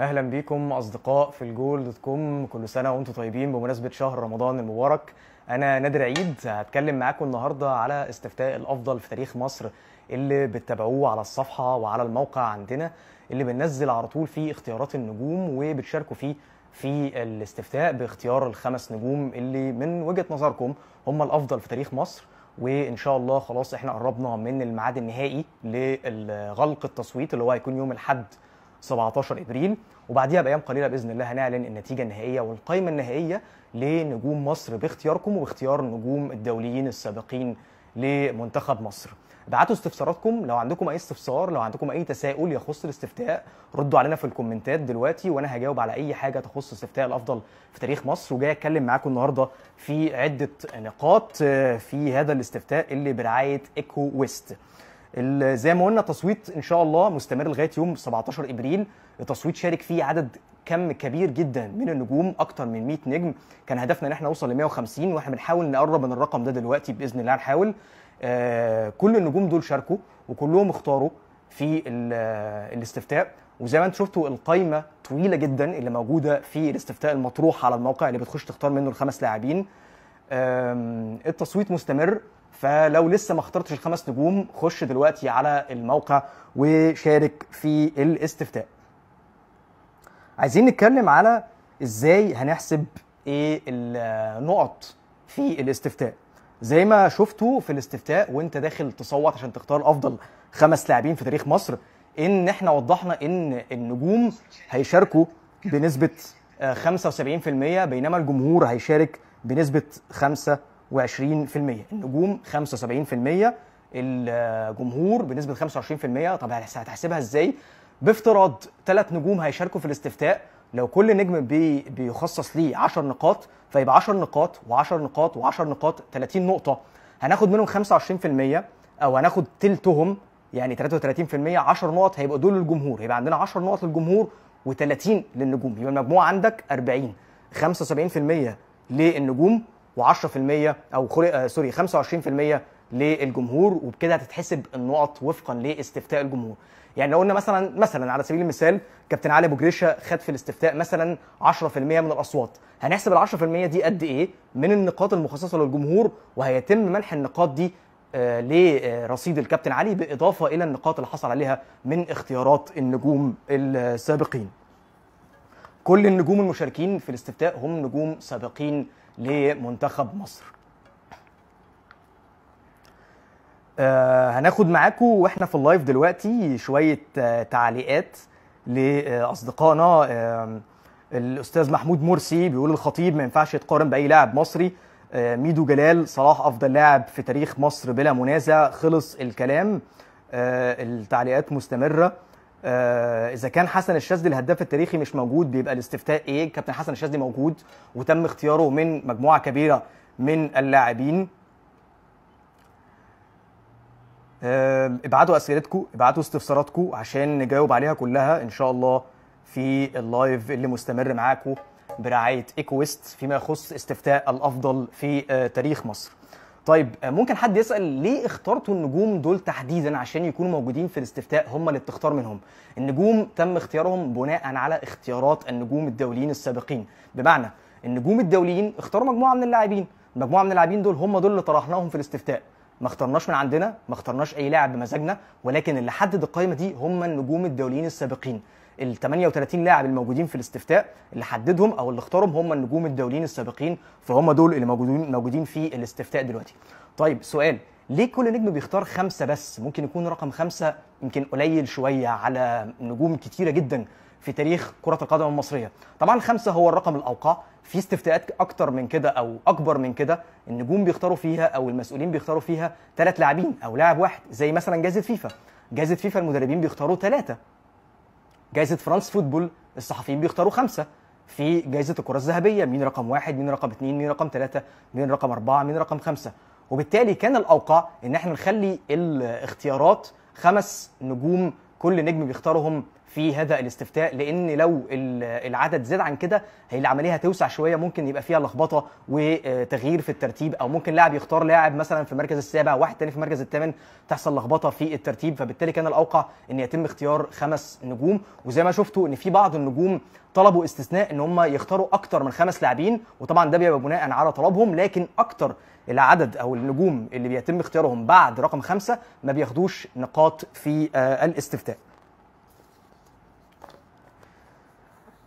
أهلا بيكم أصدقاء في الجول دوت كوم. كل سنة وأنتم طيبين بمناسبة شهر رمضان المبارك. أنا نادر عيد هتكلم معاكم النهارده على استفتاء الأفضل في تاريخ مصر اللي بتتابعوه على الصفحة وعلى الموقع عندنا اللي بننزل على طول فيه اختيارات النجوم وبتشاركوا فيه في الاستفتاء باختيار الخمس نجوم اللي من وجهة نظركم هم الأفضل في تاريخ مصر. وإن شاء الله خلاص إحنا قربنا من الميعاد النهائي لغلق التصويت اللي هو هيكون يوم الأحد 17 إبريل وبعديها بأيام قليلة بإذن الله هنعلن النتيجة النهائية والقائمه النهائية لنجوم مصر باختياركم وباختيار النجوم الدوليين السابقين لمنتخب مصر. ابعتوا استفساراتكم لو عندكم أي استفسار لو عندكم أي تساؤل يخص الاستفتاء ردوا علينا في الكومنتات دلوقتي وأنا هجاوب على أي حاجة تخص الاستفتاء الأفضل في تاريخ مصر وجاي أتكلم معاكم النهارده في عدة نقاط في هذا الاستفتاء اللي برعاية ايكو ويست. زي ما قلنا تصويت إن شاء الله مستمر لغاية يوم 17 إبريل. التصويت شارك فيه عدد كم كبير جدا من النجوم أكتر من 100 نجم. كان هدفنا إن إحنا نوصل ل 150 وإحنا بنحاول نقرب من الرقم ده دلوقتي بإذن الله هنحاول. آه كل النجوم دول شاركوا وكلهم اختاروا في الاستفتاء. وزي ما أنتم شفتوا القايمة طويلة جدا اللي موجودة في الاستفتاء المطروح على الموقع اللي بتخش تختار منه الخمس لاعبين. التصويت مستمر فلو لسه ما اخترتش الخمس نجوم خش دلوقتي على الموقع وشارك في الاستفتاء. عايزين نتكلم على إزاي هنحسب إيه النقط في الاستفتاء. زي ما شفتوا في الاستفتاء وانت داخل تصوت عشان تختار أفضل خمس لاعبين في تاريخ مصر إن إحنا وضحنا إن النجوم هيشاركوا بنسبة 75% بينما الجمهور هيشارك بنسبة 5 و20% النجوم 75% الجمهور بنسبة 25% طب هتحسبها إزاي؟ بافتراض ثلاث نجوم هيشاركوا في الاستفتاء. لو كل نجم بي بيخصص ليه 10 نقاط فيبقى 10 نقاط و10 نقاط و10 نقاط 30 نقطة. هناخد منهم 25% أو هناخد تلتهم يعني 33% 10 نقط هيبقوا دول للجمهور. يبقى عندنا 10 نقط للجمهور و30 للنجوم. يبقى المجموع عندك 40 75% للنجوم و10% أو خلق سوري 25% للجمهور وبكده هتتحسب النقط وفقا لاستفتاء الجمهور. يعني لو قلنا مثلا مثلا على سبيل المثال كابتن علي أبو جريشة خد في الاستفتاء مثلا 10% من الأصوات. هنحسب ال 10% دي قد إيه؟ من النقاط المخصصة للجمهور وهيتم منح النقاط دي آه لرصيد الكابتن علي بالاضافه إلى النقاط اللي حصل عليها من اختيارات النجوم السابقين. كل النجوم المشاركين في الاستفتاء هم نجوم سابقين لمنتخب مصر. آه هناخد معاكم وإحنا في اللايف دلوقتي شوية آه تعليقات لأصدقائنا الأستاذ محمود مرسي بيقول الخطيب ما ينفعش يتقارن بأي لاعب مصري. ميدو جلال صلاح أفضل لاعب في تاريخ مصر بلا منازع خلص الكلام. التعليقات مستمرة. آه إذا كان حسن الشاذلي الهداف التاريخي مش موجود بيبقى الاستفتاء إيه؟ كابتن حسن الشاذلي موجود وتم اختياره من مجموعة كبيرة من اللاعبين. آه ابعتوا أسئلتكم ابعتوا استفساراتكم عشان نجاوب عليها كلها إن شاء الله في ال live اللي مستمر معاكم برعاية إيكويست فيما يخص استفتاء الأفضل في آه تاريخ مصر. طيب ممكن حد يسأل ليه اخترتوا النجوم دول تحديدا عشان يكونوا موجودين في الاستفتاء؟ هم اللي بتختار منهم. النجوم تم اختيارهم بناء على اختيارات النجوم الدوليين السابقين. بمعنى النجوم الدوليين اختاروا مجموعة من اللاعبين. مجموعة من اللاعبين دول هم دول اللي طرحناهم في الاستفتاء. ما اخترناش من عندنا ما اخترناش أي لاعب بمزاجنا ولكن اللي حدد القائمه دي هم النجوم الدوليين السابقين. ال 38 لاعب الموجودين في الاستفتاء اللي حددهم أو اللي اختارهم هم النجوم الدوليين السابقين فهم دول اللي موجودين موجودين في الاستفتاء دلوقتي. طيب سؤال ليه كل نجم بيختار خمسة بس؟ ممكن يكون رقم خمسة يمكن قليل شوية على نجوم كتيرة جدا في تاريخ كرة القدم المصرية. طبعا خمسة هو الرقم الأوقع، في استفتاءات أكتر من كده أو أكبر من كده النجوم بيختاروا فيها أو المسؤولين بيختاروا فيها ثلاث لاعبين أو لاعب واحد زي مثلا جائزة فيفا. جائزة فيفا المدربين بيختاروا ثلاثة جائزة فرانس فوتبول الصحفيين بيختاروا خمسة. في جائزة الكرة الذهبية مين رقم واحد مين رقم اثنين مين رقم ثلاثة مين رقم أربعة مين رقم خمسة. وبالتالي كان الأوقع إن إحنا نخلي الاختيارات خمس نجوم كل نجم بيختارهم في هذا الاستفتاء لأن لو ال- العدد زاد عن كده هي العملية هتوسع شوية ممكن يبقى فيها لخبطة وتغيير في الترتيب أو ممكن لاعب يختار لاعب مثلا في المركز السابع واحد تاني في المركز الثامن تحصل لخبطة في الترتيب فبالتالي كان الأوقع إن يتم اختيار خمس نجوم. وزي ما شفتوا إن في بعض النجوم طلبوا استثناء إن هم يختاروا أكتر من خمس لاعبين وطبعا ده بيبقى بناء على طلبهم لكن أكتر العدد أو النجوم اللي بيتم اختيارهم بعد رقم خمسة ما بياخدوش نقاط في آه، الاستفتاء.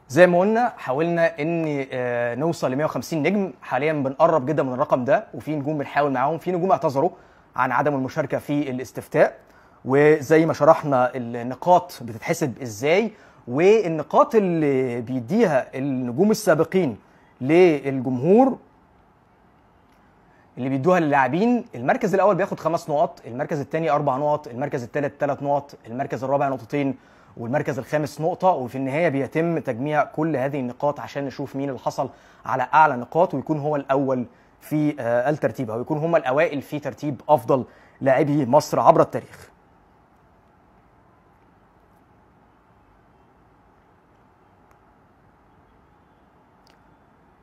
زي ما قلنا حاولنا إن آه، نوصل ل 150 نجم. حاليا بنقرب جدا من الرقم ده وفي نجوم بنحاول معاهم في نجوم اعتذروا عن عدم المشاركة في الاستفتاء. وزي ما شرحنا النقاط بتتحسب إزاي؟ والنقاط اللي بيديها النجوم السابقين للجمهور اللي بيدوها للاعبين المركز الأول بياخد خمس نقط المركز الثاني أربع نقط المركز الثالث ثلاث نقط المركز الرابع نقطتين والمركز الخامس نقطة وفي النهاية بيتم تجميع كل هذه النقاط عشان نشوف مين اللي حصل على أعلى نقاط ويكون هو الأول في آه، الترتيب أو يكون هم الأوائل في ترتيب أفضل لاعبي مصر عبر التاريخ.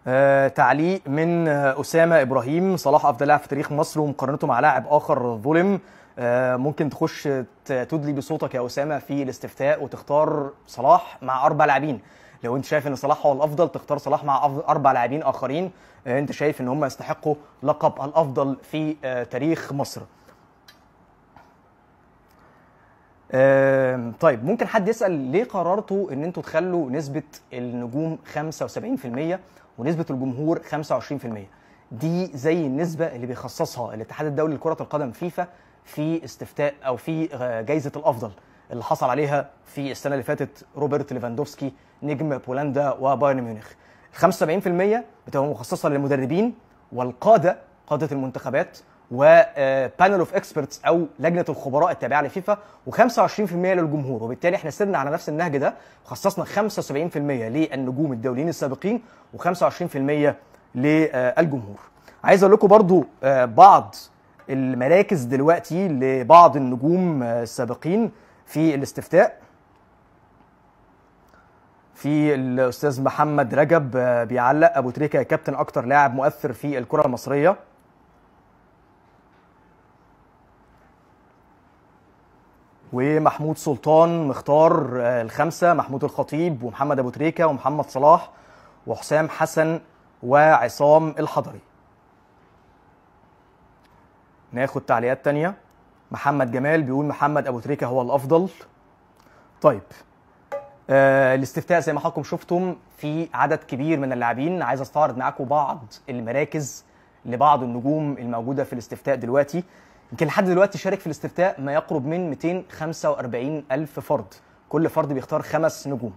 آه، تعليق من أسامة إبراهيم. صلاح أفضل لاعب في تاريخ مصر ومقارنته مع لاعب آخر ظلم. آه، ممكن تخش تدلي بصوتك يا أسامة في الاستفتاء وتختار صلاح مع أربع لاعبين. لو أنت شايف إن صلاح هو الأفضل تختار صلاح مع أربع لاعبين آخرين. آه، أنت شايف إن هم يستحقوا لقب الأفضل في تاريخ مصر. طيب ممكن حد يسأل ليه قررتوا إن أنتوا تخلوا نسبة النجوم 75% ونسبة الجمهور 25% دي زي النسبة اللي بيخصصها الاتحاد الدولي لكرة القدم فيفا في استفتاء أو في آه، جايزة الأفضل اللي حصل عليها في السنة اللي فاتت روبرت ليفاندوفسكي نجم بولندا وبايرن ميونخ. 75% بتبقى مخصصة للمدربين والقادة قادة المنتخبات و panel of experts أو لجنة الخبراء التابعة لفيفا و25% للجمهور. وبالتالي إحنا سرنا على نفس النهج ده وخصصنا 75% للنجوم الدوليين السابقين و25% للجمهور. عايز أقول لكم برضو آه، بعض المراكز دلوقتي لبعض النجوم آه، السابقين في الاستفتاء. في الأستاذ محمد رجب آه، بيعلق أبو تريكة كابتن أكتر لاعب مؤثر في الكرة المصرية. ومحمود سلطان مختار آه، الخمسة محمود الخطيب ومحمد أبو تريكة ومحمد صلاح وحسام حسن وعصام الحضري. ناخد تعليقات تانية. محمد جمال بيقول محمد أبو تريكة هو الأفضل. طيب آه الاستفتاء زي ما حضراتكم شفتم في عدد كبير من اللاعبين. عايز أستعرض معاكم بعض المراكز لبعض النجوم الموجودة في الاستفتاء دلوقتي. يمكن لحد دلوقتي شارك في الاستفتاء ما يقرب من 245 ألف فرد. كل فرد بيختار خمس نجوم.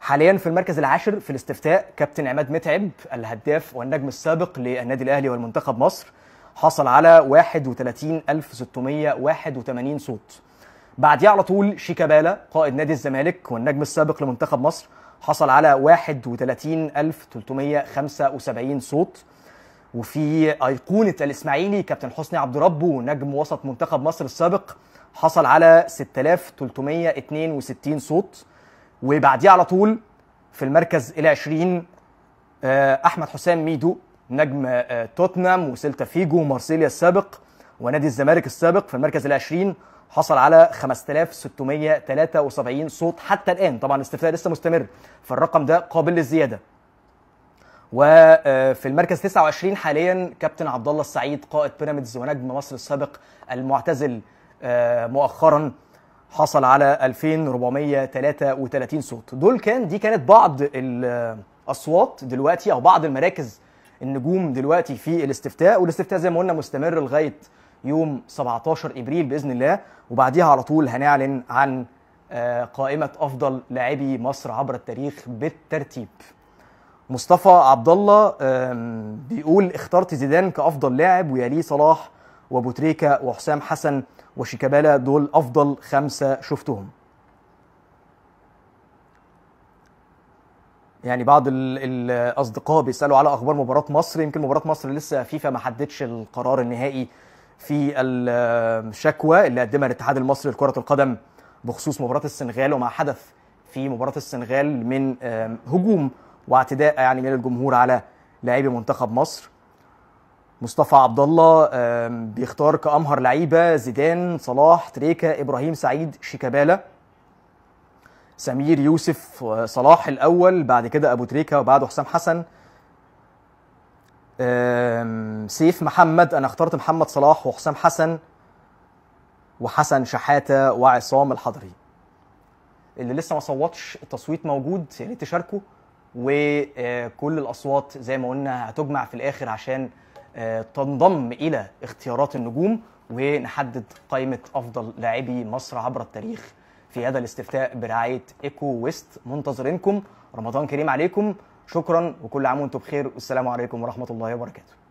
حاليا في المركز العاشر في الاستفتاء كابتن عماد متعب الهداف والنجم السابق للنادي الأهلي والمنتخب مصر حصل على 31681 صوت. بعديه على طول شيكابالا قائد نادي الزمالك والنجم السابق لمنتخب مصر حصل على 31375 صوت. وفي أيقونة الإسماعيلي كابتن حسني عبد ربه نجم وسط منتخب مصر السابق حصل على 6362 صوت. وبعديه على طول في المركز العشرين آه، أحمد حسام ميدو نجم آه، توتنهام وسيلتا فيغو ومارسيليا السابق ونادي الزمالك السابق في المركز العشرين حصل على 5673 صوت. حتى الآن طبعا الاستفتاء لسه مستمر فالرقم ده قابل للزيادة. وفي المركز 29 حاليا كابتن عبد الله السعيد قائد بيراميدز ونجم مصر السابق المعتزل آه، مؤخرا حصل على 2433 صوت. دول كان دي كانت بعض الأصوات دلوقتي أو بعض المراكز النجوم دلوقتي في الاستفتاء والاستفتاء زي ما قلنا مستمر لغاية يوم 17 إبريل بإذن الله. وبعديها على طول هنعلن عن آه، قائمة أفضل لاعبي مصر عبر التاريخ بالترتيب. مصطفى عبد الله بيقول اخترت زيدان كأفضل لاعب ويليه صلاح وابو تريكه وحسام حسن وشيكابالا دول أفضل خمسة شفتهم. يعني بعض ال- الأصدقاء بيسألوا على أخبار مباراة مصر يمكن مباراة مصر لسه فيفا ما حددش القرار النهائي في الشكوى اللي قدمها الاتحاد المصري لكرة القدم بخصوص مباراة السنغال وما حدث في مباراة السنغال من هجوم واعتداء يعني من الجمهور على لاعبي منتخب مصر. مصطفى عبد الله بيختار كأمهر لعيبة زيدان صلاح تريكا إبراهيم سعيد شيكابالا سمير يوسف صلاح الأول بعد كده أبو تريكة وبعده حسام حسن. سيف محمد أنا اخترت محمد صلاح وحسام حسن وحسن شحاتة وعصام الحضري. اللي لسه ما صوتش التصويت موجود يا ريت تشاركوا وكل الأصوات زي ما قلنا هتجمع في الآخر عشان آه، تنضم إلى اختيارات النجوم ونحدد قائمة أفضل لاعبي مصر عبر التاريخ. في هذا الاستفتاء برعاية إيكو ويست منتظرينكم. رمضان كريم عليكم. شكرا وكل عام وأنتم بخير. والسلام عليكم ورحمة الله وبركاته.